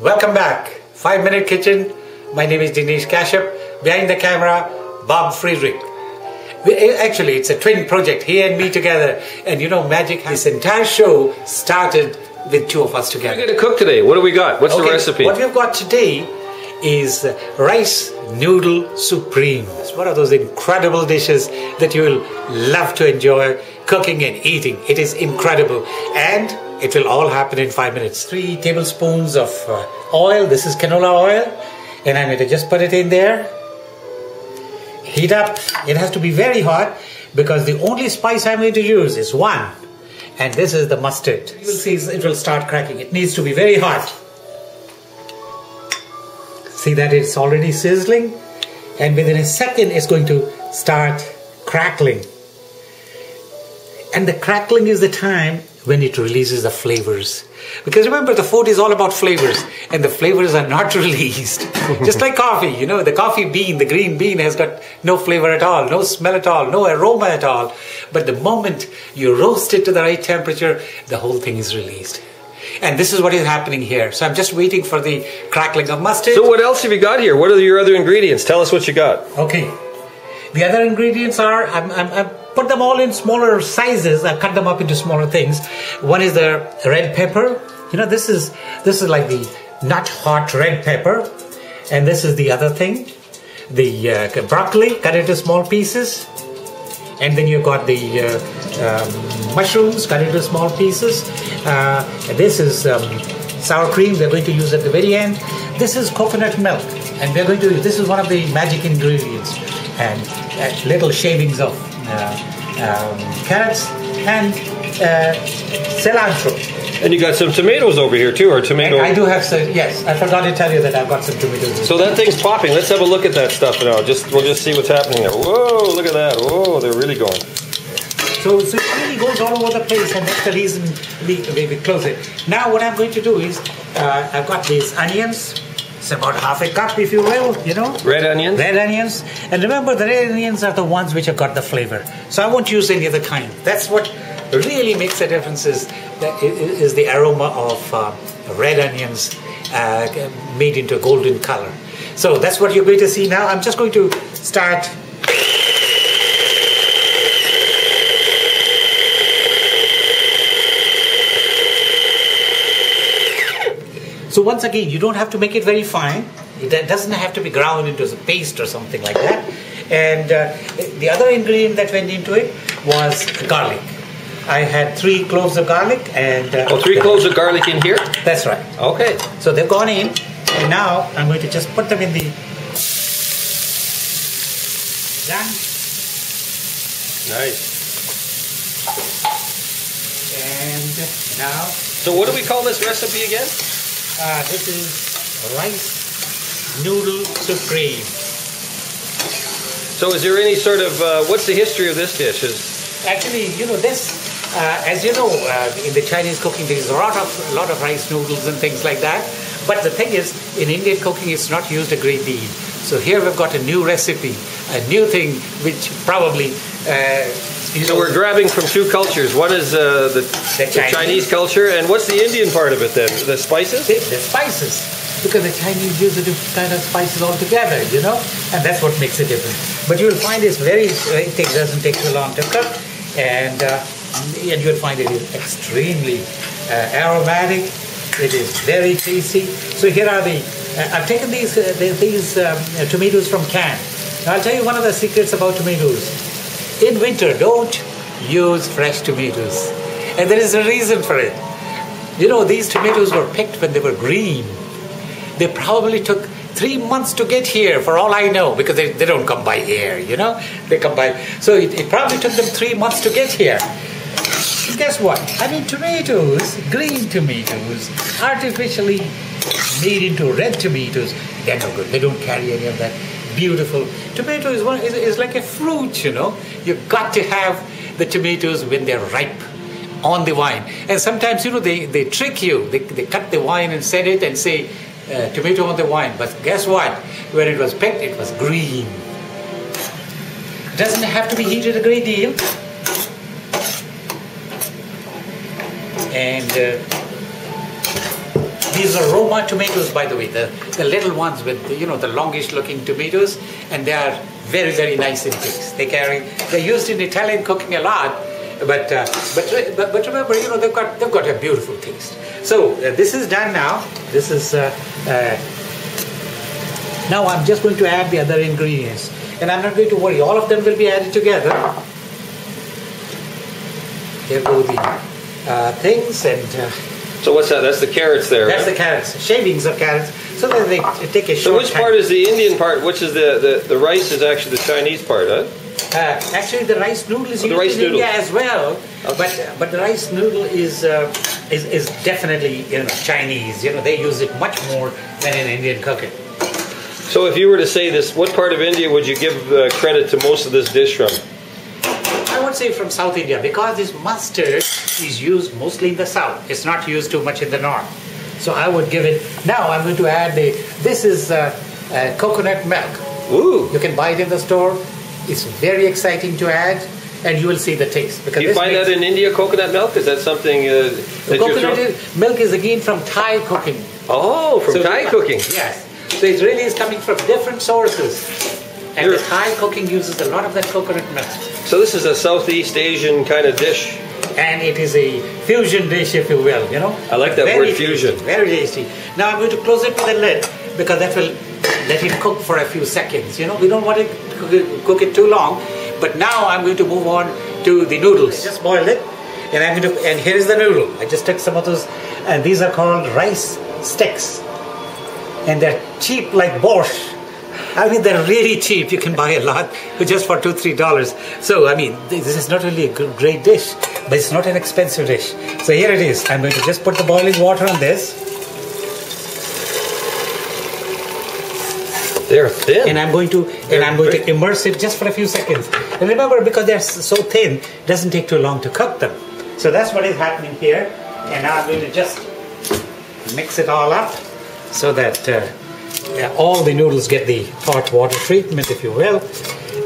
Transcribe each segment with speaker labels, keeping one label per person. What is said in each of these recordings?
Speaker 1: Welcome back. Five Minute Kitchen. My name is Dinesh Kashyap. Behind the camera, Bob Friedrich. We, eh, actually, it's a twin project, he and me together. And you know, magic, this entire show started with two of us together.
Speaker 2: We're going to cook today. What do we got? What's the recipe?
Speaker 1: What we've got today is rice noodle supreme. It's one of those incredible dishes that you will love to enjoy cooking and eating. It is incredible. And it will all happen in five minutes. Three tablespoons of uh, oil. This is canola oil. And I'm going to just put it in there. Heat up. It has to be very hot because the only spice I'm going to use is one. And this is the mustard. You will see it will start cracking. It needs to be very hot. See that it's already sizzling and within a second it's going to start crackling. And the crackling is the time when it releases the flavors. Because remember, the food is all about flavors, and the flavors are not released. Just like coffee, you know, the coffee bean, the green bean has got no flavor at all, no smell at all, no aroma at all. But the moment you roast it to the right temperature, the whole thing is released. And this is what is happening here. So I'm just waiting for the crackling of mustard.
Speaker 2: so what else have you got here? What are your other ingredients? Tell us what you got.
Speaker 1: Okay. The other ingredients are I'm, I'm, I put them all in smaller sizes. I cut them up into smaller things. One is the red pepper. You know, this is this is like the not hot red pepper, and this is the other thing, the uh, broccoli cut into small pieces, and then you've got the uh, um, mushrooms cut into small pieces. Uh, this is um, sour cream. We're going to use at the very end. This is coconut milk, and we're going to. Use this is one of the magic ingredients, and uh, little shavings of um, carrots and uh, cilantro.
Speaker 2: And you got some tomatoes over here too, or tomato.
Speaker 1: I do have some. Yes, I forgot to tell you that I've got some tomatoes.
Speaker 2: So that thing's popping. Let's have a look at that stuff now. Just we'll just see what's happening there. Whoa, look at that. Whoa, they're really going.
Speaker 1: So, so it really goes all over the place, and that's the reason we, we, we close it. Now, what I'm going to do is, uh, I've got these onions. It's about half a cup, if you will, you know.
Speaker 2: Red onions.
Speaker 1: Red onions. And remember, the red onions are the ones which have got the flavor. So I won't use any other kind. That's what really makes a difference is, that is the aroma of uh, red onions uh, made into a golden color. So that's what you're going to see now. I'm just going to start So once again, you don't have to make it very fine. It doesn't have to be ground into a paste or something like that. And uh, the other ingredient that went into it was garlic. I had three cloves of garlic and uh,
Speaker 2: Oh, three cloves of garlic in here.
Speaker 1: That's right.
Speaker 2: Okay.
Speaker 1: So they've gone in, and now I'm going to just put them in the. Done.
Speaker 2: Nice.
Speaker 1: And now
Speaker 2: So what do we call this recipe again?
Speaker 1: Uh, this is rice noodle supreme.
Speaker 2: So is there any sort of uh, what's the history of this dish? Is
Speaker 1: Actually, you know this. Uh, as you know, uh, in the Chinese cooking, there is a lot of a lot of rice noodles and things like that. But the thing is, in Indian cooking, it's not used a great deal. So here we've got a new recipe, a new thing, which probably. Uh,
Speaker 2: so we're grabbing from two cultures. One is uh, the,
Speaker 1: The
Speaker 2: the
Speaker 1: Chinese.
Speaker 2: Chinese culture, and what's the Indian part of it then? The spices.
Speaker 1: the, the spices because the Chinese use a different kind of spices altogether, you know, and that's what makes it different. But you'll find it's very it takes, doesn't take too long to cook, and uh, and you'll find it is extremely uh, aromatic. It is very tasty. So here are the uh, I've taken these uh, these um, tomatoes from can. I'll tell you one of the secrets about tomatoes. In winter, don't use fresh tomatoes, and there is a reason for it. You know, these tomatoes were picked when they were green. They probably took three months to get here, for all I know, because they, they don't come by air, you know? They come by. So it, it probably took them three months to get here. Guess what? I mean, tomatoes, green tomatoes, artificially made into red tomatoes, they're no good. They don't carry any of that beautiful. Tomato is, one, is, is like a fruit, you know? You've got to have the tomatoes when they're ripe on the wine. And sometimes, you know, they, they trick you. They, they cut the wine and send it and say, uh, tomato on the wine. But guess what? When it was picked, it was green. It doesn't have to be heated a great deal. And uh, these are Roma tomatoes, by the way, the, the little ones with, the, you know, the longish looking tomatoes, and they are very, very nice in taste. They carry, they're used in Italian cooking a lot, but, uh, but, but, but remember, you know, they've got, they've got a beautiful taste. So uh, this is done now. This is, uh, uh, now I'm just going to add the other ingredients. And I'm not going to worry, all of them will be added together. Here go the uh, things and uh,
Speaker 2: So what's that? That's the carrots there.
Speaker 1: that's
Speaker 2: right?
Speaker 1: the carrots, shavings of carrots, so that they take a
Speaker 2: so which
Speaker 1: time.
Speaker 2: part is the Indian part? Which is the, the, the rice is actually the Chinese part, huh?
Speaker 1: Uh, actually, the rice noodle is
Speaker 2: Oh, the
Speaker 1: used
Speaker 2: rice
Speaker 1: in India
Speaker 2: noodle.
Speaker 1: as well, but but the rice noodle is, uh, is is definitely you know Chinese. You know they use it much more than in Indian cooking.
Speaker 2: So if you were to say this, what part of India would you give uh, credit to most of this dish from?
Speaker 1: Say from South India because this mustard is used mostly in the south. It's not used too much in the north. So I would give it. Now I'm going to add the. This is uh, uh, coconut milk.
Speaker 2: Ooh.
Speaker 1: You can buy it in the store. It's very exciting to add, and you will see the taste. Because
Speaker 2: you find that in India, coconut milk? Is that something uh,
Speaker 1: The
Speaker 2: that
Speaker 1: coconut is- milk is again from Thai cooking.
Speaker 2: Oh, from
Speaker 1: So-
Speaker 2: Thai cooking.
Speaker 1: Yes. So it really is coming from different sources. And the
Speaker 2: You're-
Speaker 1: Thai cooking uses a lot of that coconut milk.
Speaker 2: So this is a Southeast Asian kind of dish.
Speaker 1: And it is a fusion dish, if you will, you know.
Speaker 2: I like that
Speaker 1: Very
Speaker 2: word, fusion.
Speaker 1: tasty, very tasty. Now I'm going to close it with a lid because that will let it cook for a few seconds. You know, we don't want to cook it, cook it too long. But now I'm going to move on to the noodles. I just boiled it, and I'm going to. And here is the noodle. I just took some of those, and these are called rice sticks, and they're cheap like borscht. I mean, they're really cheap. You can buy a lot for just for two, three dollars. So, I mean, this is not only a great dish, but it's not an expensive dish. So here it is. I'm going to just put the boiling water on this,
Speaker 2: They're thin.
Speaker 1: and I'm going to and I'm going to immerse it just for a few seconds. And remember, because they're so thin, it doesn't take too long to cook them. So that's what is happening here. And now I'm going to just mix it all up so that uh, all the noodles get the hot water treatment, if you will.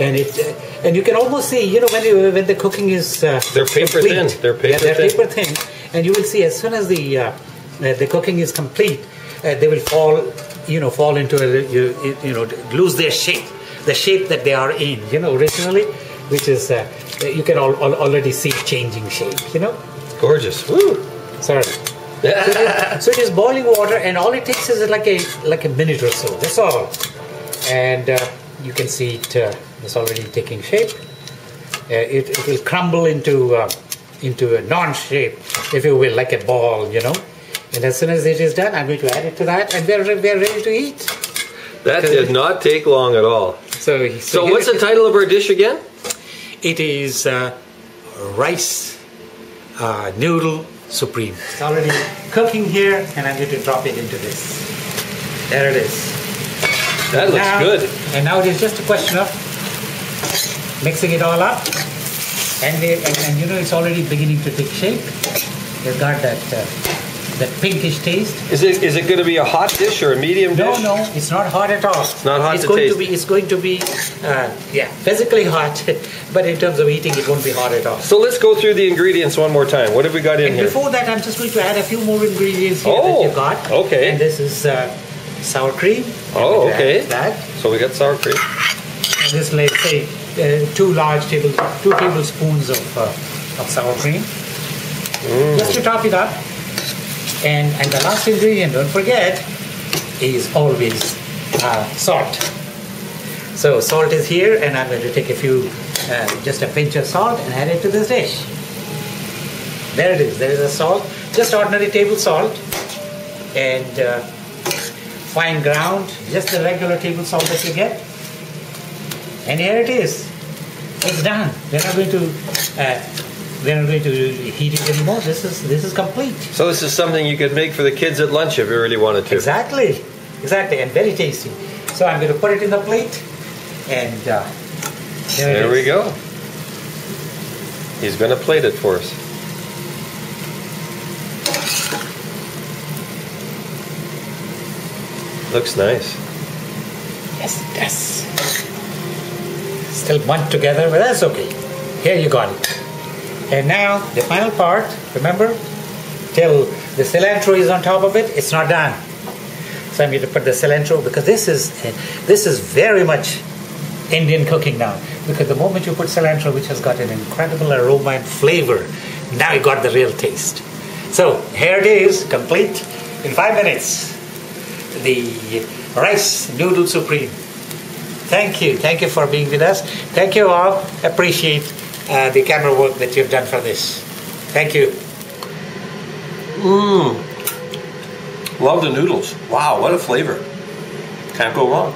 Speaker 1: And it uh, and you can almost see, you know, when you, when the cooking is uh,
Speaker 2: They're paper
Speaker 1: complete,
Speaker 2: thin. They're paper yeah,
Speaker 1: they're
Speaker 2: thin.
Speaker 1: paper thin, and you will see as soon as the uh, uh, the cooking is complete, uh, they will fall, you know, fall into a you, you know lose their shape, the shape that they are in, you know, originally, which is uh, you can al- al- already see changing shape, you know.
Speaker 2: Gorgeous. Woo.
Speaker 1: Sorry. So it, is, so it is boiling water, and all it takes is like a like a minute or so. That's all, and uh, you can see it. Uh, it's already taking shape. Uh, it, it will crumble into uh, into a non-shape, if you will, like a ball, you know. And as soon as it is done, I'm going to add it to that, and we're, we're ready to eat.
Speaker 2: That did not take long at all.
Speaker 1: So,
Speaker 2: So
Speaker 1: here
Speaker 2: what's
Speaker 1: it
Speaker 2: the title of our dish again?
Speaker 1: It is uh, rice uh, noodle supreme. It's already cooking here, and I'm going to drop it into this. There it is.
Speaker 2: That looks
Speaker 1: Now-
Speaker 2: good.
Speaker 1: And now it is just a question of mixing it all up, and, it- and, and you know it's already beginning to take shape. It's got that uh, that pinkish taste.
Speaker 2: Is it is it going to be a hot dish or a medium
Speaker 1: No,
Speaker 2: dish?
Speaker 1: no, no, it's not hot at all. It's
Speaker 2: not hot
Speaker 1: It's
Speaker 2: to
Speaker 1: going
Speaker 2: taste.
Speaker 1: to be. It's going to be, uh, yeah, physically hot, but in terms of eating, it won't be hot at all.
Speaker 2: So let's go through the ingredients one more time. What have we got in
Speaker 1: And
Speaker 2: here?
Speaker 1: before that, I'm just going to add a few more ingredients here
Speaker 2: Oh,
Speaker 1: that you got.
Speaker 2: okay.
Speaker 1: And this is uh, sour cream.
Speaker 2: Oh, okay.
Speaker 1: That.
Speaker 2: So we got sour cream.
Speaker 1: And this, let's say, uh, two large table, two tablespoons of uh, of sour cream.
Speaker 2: Mm.
Speaker 1: Just to top it up. And and the last ingredient, don't forget, is always uh, salt. So salt is here, and I'm going to take a few, uh, just a pinch of salt, and add it to this dish. There it is. There is a salt, just ordinary table salt, and uh, fine ground, just the regular table salt that you get. And here it is. It's done. We're not going to we're not going to heat it anymore. This is this is complete.
Speaker 2: So this is something you could make for the kids at lunch if you really wanted to.
Speaker 1: Exactly, exactly, and very tasty. So I'm going to put it in the plate, and uh, there,
Speaker 2: There we go. He's going to plate it for us. Looks nice.
Speaker 1: Yes, yes. Still bunched together, but that's okay. Here you got it. And now the final part. Remember, till the cilantro is on top of it, it's not done. So I'm going to put the cilantro because this is this is very much Indian cooking now. Because the moment you put cilantro, which has got an incredible aroma and flavor, now you got the real taste. So here it is, complete in five minutes. The rice noodle supreme. Thank you, thank you for being with us. Thank you all. Appreciate uh, the camera work that you've done for this. Thank you.
Speaker 2: Mmm. Love the noodles. Wow, what a flavor. Can't go wrong.